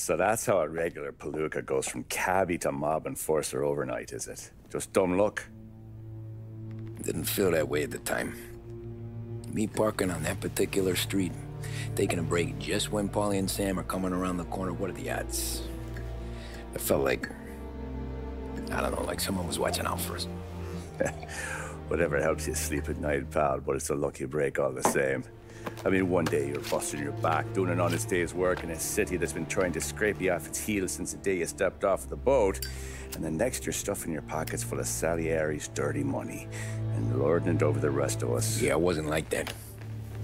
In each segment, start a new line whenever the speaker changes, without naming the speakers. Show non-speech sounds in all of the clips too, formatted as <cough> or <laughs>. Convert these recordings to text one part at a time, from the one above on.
So that's how a regular palooka goes from cabbie to mob enforcer overnight, is it? Just dumb luck?
Didn't feel that way at the time. Me parking on that particular street, taking a break just when Paulie and Sam are coming around the corner, what are the odds? I felt like, I don't know, like someone was watching out for us. <laughs>
Whatever helps you sleep at night, pal, but it's a lucky break all the same. I mean, one day you're busting your back, doing an honest day's work in a city that's been trying to scrape you off its heels since the day you stepped off the boat, and the next you're stuffing your pockets full of Salieri's dirty money and lording it over the rest of us.
Yeah, it wasn't like that.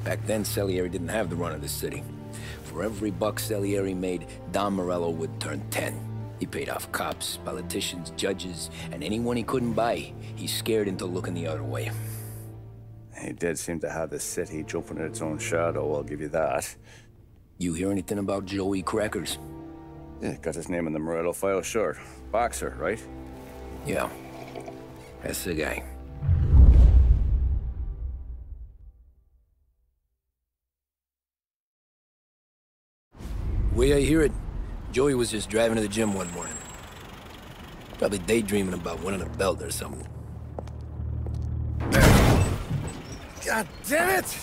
Back then, Salieri didn't have the run of the city. For every buck Salieri made, Don Morello would turn 10. He paid off cops, politicians, judges, and anyone he couldn't buy, he scared into looking the other way.
He did seem to have the city jumping at its own shadow, I'll give you that.
You hear anything about Joey Crackers?
Yeah, got his name in the Morello file, sure. Boxer, right?
Yeah. That's the guy. Way I hear it, Joey was just driving to the gym one morning. Probably daydreaming about winning a belt or something.
God damn it!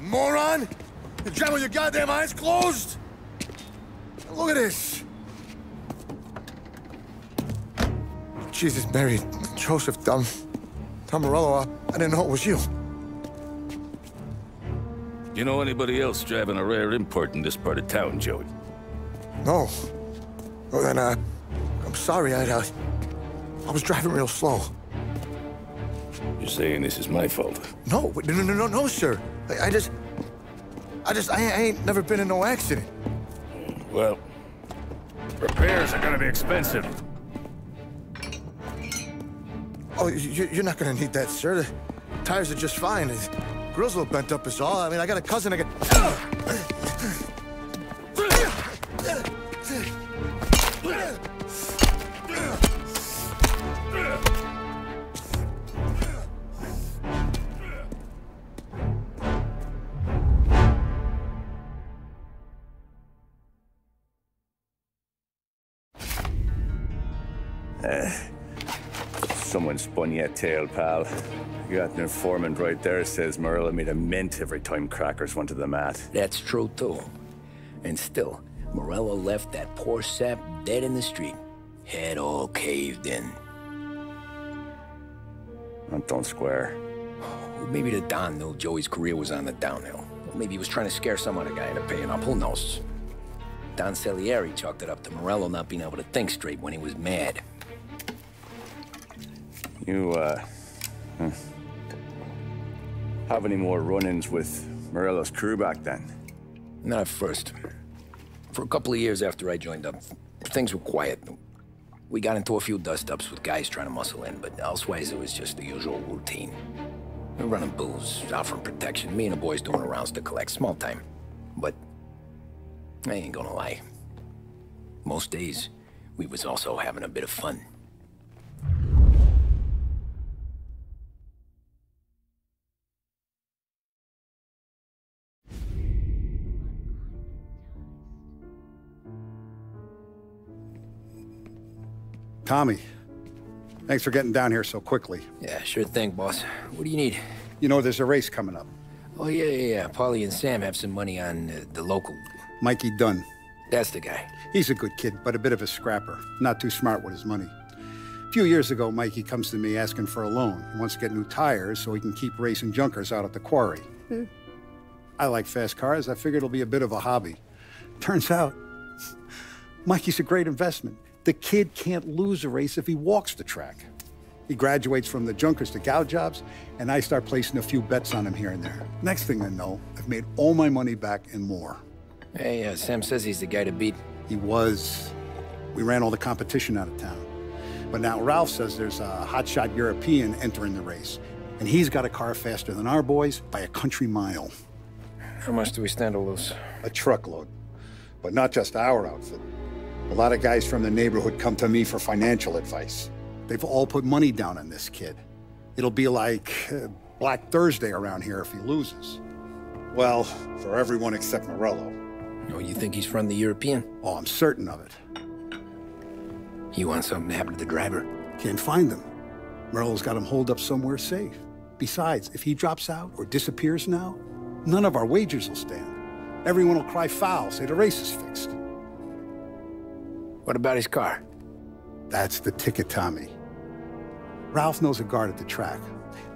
Moron! You drive with your goddamn eyes closed? Look at this! Jesus, Mary, Joseph, Tom, Tom Morello, I, I didn't know it was you.
You know anybody else driving a rare import in this part of town, Joey?
No. Well, then, uh, I'm sorry, I, uh, I was driving real slow.
You're saying this is my fault?
No, no, no, no, no, sir. I, I just, I just, I, I ain't never been in no accident.
Well, repairs are gonna be expensive.
Oh, you, you're not gonna need that, sir. The tires are just fine. The grill's a little bent up is all. I mean, I got a cousin I got...
Someone spun you a tail, pal. You got an informant right there says Morello made a mint every time crackers went to the mat.
That's true, too. And still, Morello left that poor sap dead in the street. Head all caved in.
That don't square.
Well, maybe the Don knew Joey's career was on the downhill. Or maybe he was trying to scare some other guy into paying up. Who knows? Don Salieri chalked it up to Morello not being able to think straight when he was mad.
You, uh... hmm. Have any more run-ins with Morello's crew back then?
Not at first. For a couple of years after I joined up, things were quiet. We got into a few dust-ups with guys trying to muscle in, but elsewise it was just the usual routine. We're running booze, offering protection, me and the boys doing rounds to collect small time. But I ain't gonna lie. Most days, we was also having a bit of fun.
Tommy, thanks for getting down here so quickly.
Yeah, sure thing, boss. What do you need?
You know there's a race coming up.
Oh, yeah, yeah, yeah. Paulie and Sam have some money on uh, the local.
Mikey Dunn.
That's the guy.
He's a good kid, but a bit of a scrapper. Not too smart with his money. A few years ago, Mikey comes to me asking for a loan. He wants to get new tires so he can keep racing junkers out at the quarry. I like fast cars. I figured it'll be a bit of a hobby. Turns out, Mikey's a great investment. The kid can't lose a race if he walks the track. He graduates from the junkers to gal jobs, and I start placing a few bets on him here and there. Next thing I know, I've made all my money back and more.
Hey, uh, Sam says he's the guy to beat.
He was. We ran all the competition out of town. But now Ralph says there's a hotshot European entering the race. And he's got a car faster than our boys by a country mile.
How much do we stand to lose?
A truckload. But not just our outfit. A lot of guys from the neighborhood come to me for financial advice. They've all put money down on this kid. It'll be like uh, Black Thursday around here if he loses. Well, for everyone except Morello.
Oh, you think he's from the European?
Oh, I'm certain of it.
You want something to happen to the driver?
Can't find them. Morello's got him holed up somewhere safe. Besides, if he drops out or disappears now, none of our wagers will stand. Everyone will cry foul, say the race is fixed.
What about his car?
That's the ticket, Tommy. Ralph knows a guard at the track.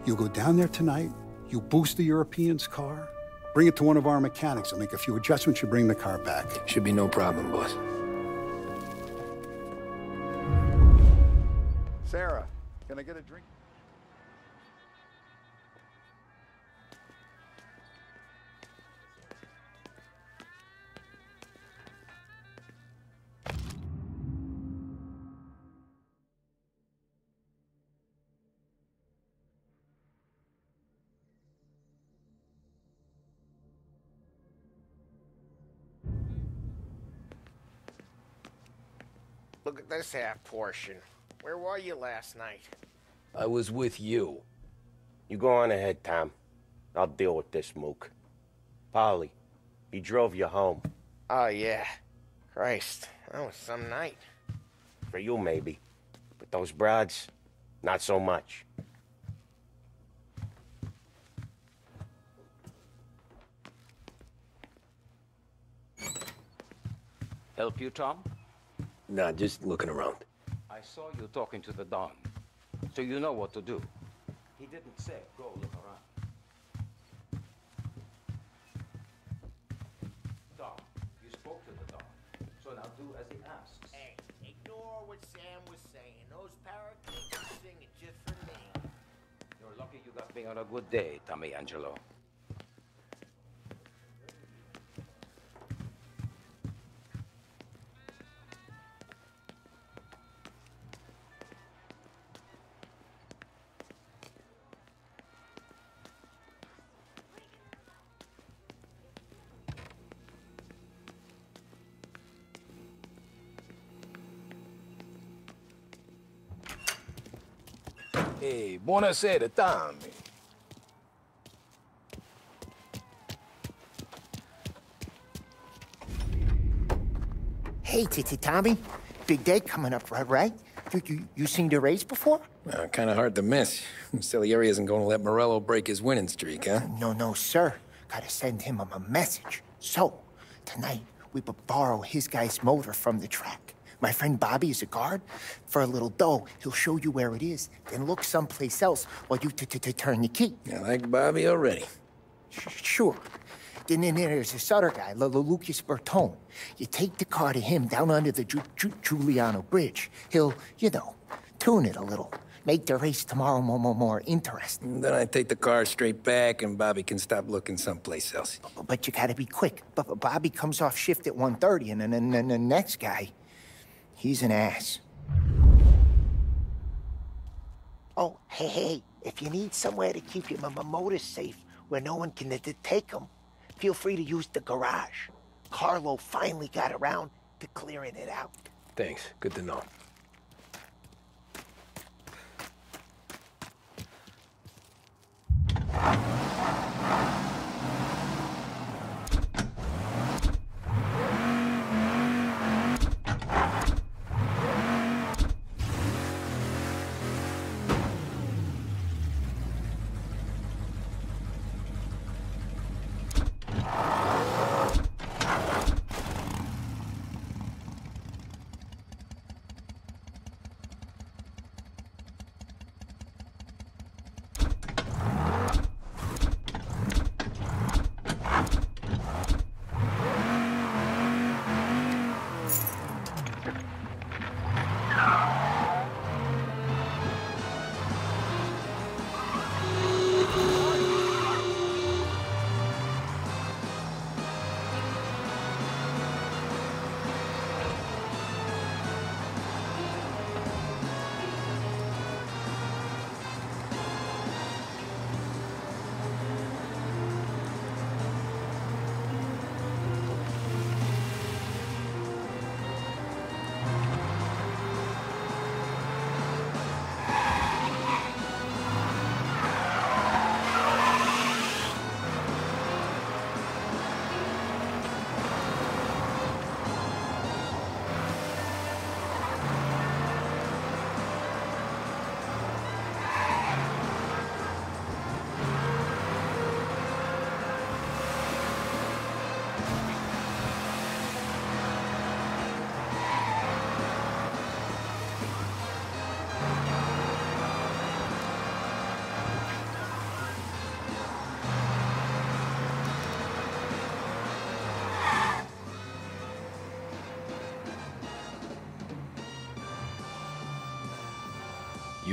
You go down there tonight, you boost the European's car, bring it to one of our mechanics, and make a few adjustments, you bring the car back.
Should be no problem, boss.
Sarah, can I get a drink?
Look at this half portion. Where were you last night?
I was with you.
You go on ahead, Tom. I'll deal with this mook. Paulie, he drove you home.
Oh, yeah. Christ, that was some night.
For you, maybe. But those broads, not so much.
Help you, Tom?
Nah, just looking around.
I saw you talking to the Don, so you know what to do. He didn't say go look around. Tom, you spoke to the Don, so now do as he asks.
Hey, ignore what Sam was saying. Those parakeets are singing just for me.
You're lucky you got me on a good day, Tommy Angelo.
Buonasera, Tommy.
Hey, Titi Tommy. Big day coming up, right? right? You, you, you seen the race before?
Uh, kind of hard to miss. Salieri isn't going to let Morello break his winning streak, huh?
No, no, sir. Gotta send him a, a message. So, tonight, we will borrow his guy's motor from the track. My friend Bobby is a guard. For a little dough, he'll show you where it is, then look someplace else while you t -t turn the key.
I like Bobby already.
Sh- Sure. Then, then there's this other guy, L- L- Lucas Bertone. You take the car to him down under the Ju- Ju- Giuliano Bridge. He'll, you know, tune it a little. Make the race tomorrow more, more, more interesting.
Then I take the car straight back, and Bobby can stop looking someplace else.
But you gotta be quick. But but Bobby comes off shift at 1.30, and then the next guy, He's an ass. Oh, hey, hey, if you need somewhere to keep your motor safe where no one can take them, feel free to use the garage. Carlo finally got around to clearing it out.
Thanks. Good to know.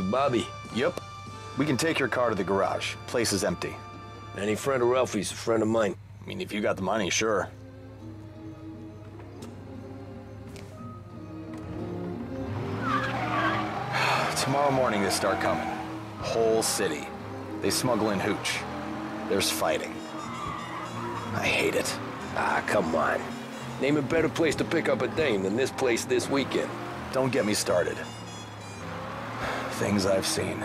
Bobby?
Yep. We can take your car to the garage. Place is empty.
Any friend of Ralphie's a friend of mine.
I mean, if you got the money, sure. <sighs> Tomorrow morning they start coming. Whole city. They smuggle in hooch. There's fighting. I hate it.
Ah, come on. Name a better place to pick up a dame than this place this weekend.
Don't get me started. Things I've seen.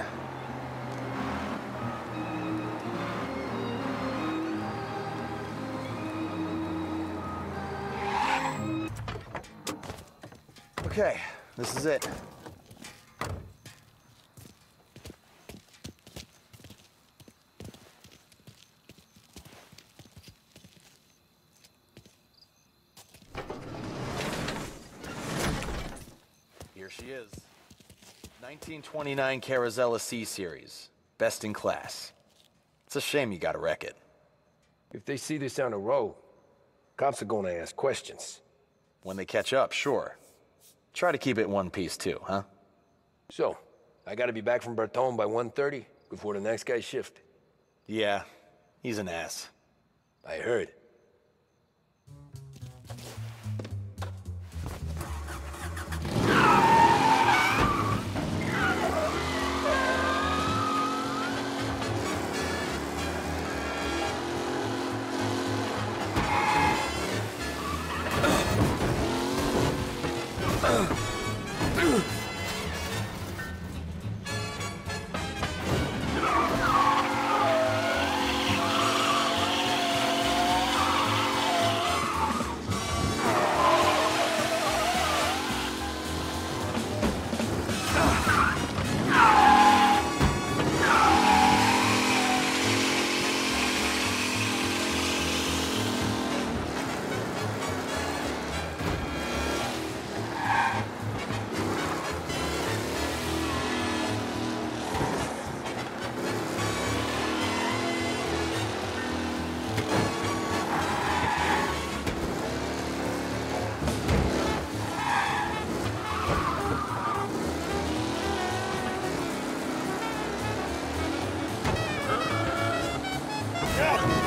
Okay, this is it. Here she is. 1929 Carazella C Series. Best in class. It's a shame you gotta wreck it.
If they see this on the road, cops are gonna ask questions.
When they catch up, sure. Try to keep it one piece too, huh?
So, I gotta be back from Bertone by 1.30 before the next guy's shift.
Yeah, he's an ass.
I heard.
Yeah.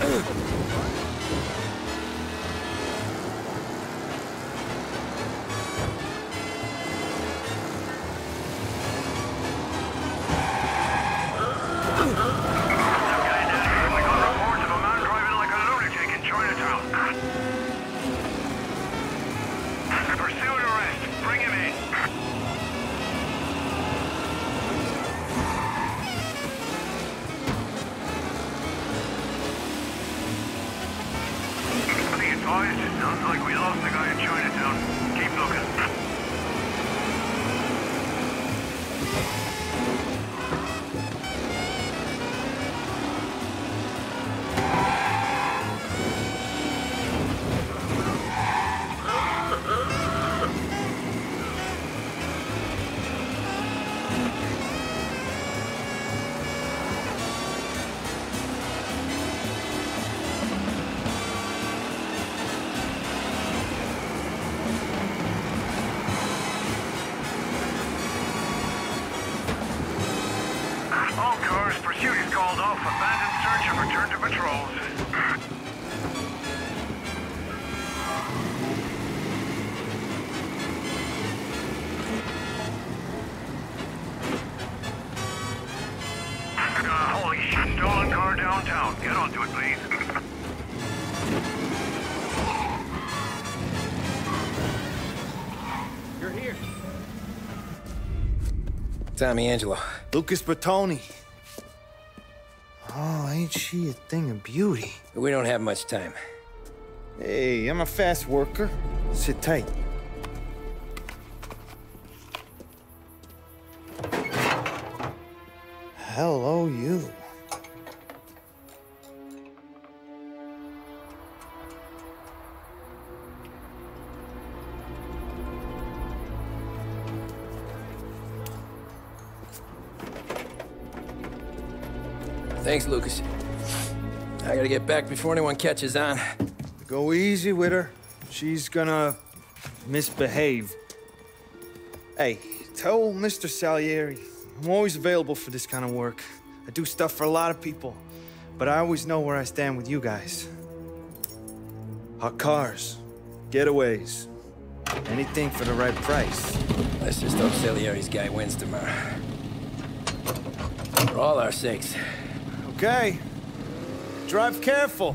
はい。
Tommy Angelo.
Lucas Bertone. Oh, ain't she a thing of beauty?
We don't have much time.
Hey, I'm a fast worker. Sit tight. Hello, you.
Thanks, Lucas. I gotta get back before anyone catches on.
Go easy with her. She's gonna misbehave. Hey, tell Mr. Salieri I'm always available for this kind of work. I do stuff for a lot of people, but I always know where I stand with you guys. Hot cars, getaways, anything for the right price.
Let's just hope Salieri's guy wins tomorrow. For all our sakes.
Okay. Drive careful.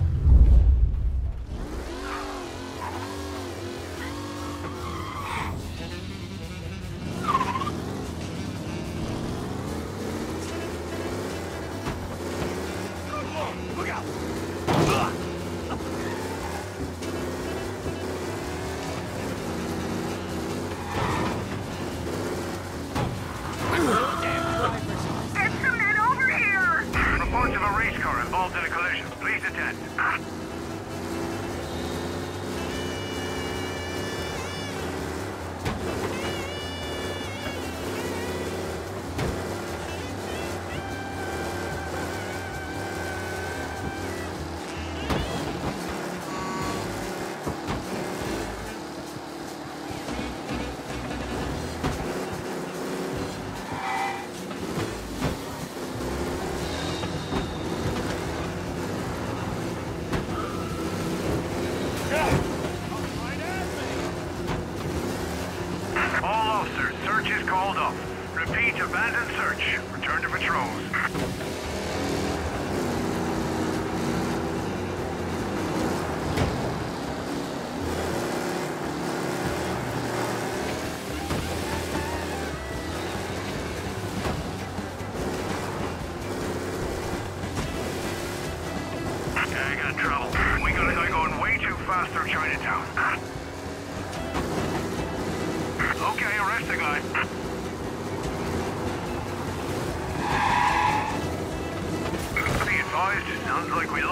In a collision. Please attend. Search is called off. Repeat, abandon search. Return to patrols.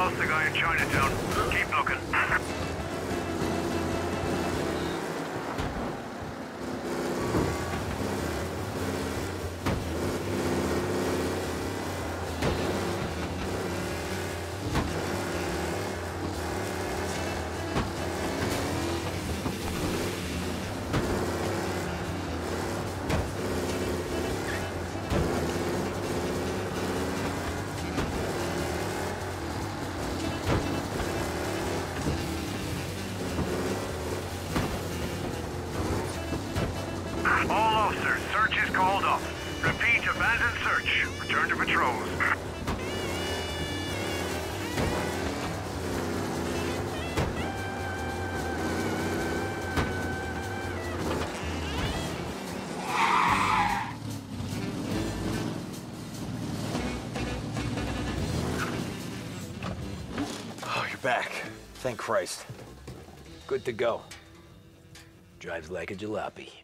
Lost the guy in Chinatown. Keep looking. All officers, search is called off. Repeat, abandon search. Return to patrols.
Oh, you're back. Thank Christ.
Good to go. Drives like a jalopy.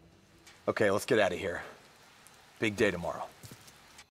Okay, let's get out of here. Big day tomorrow.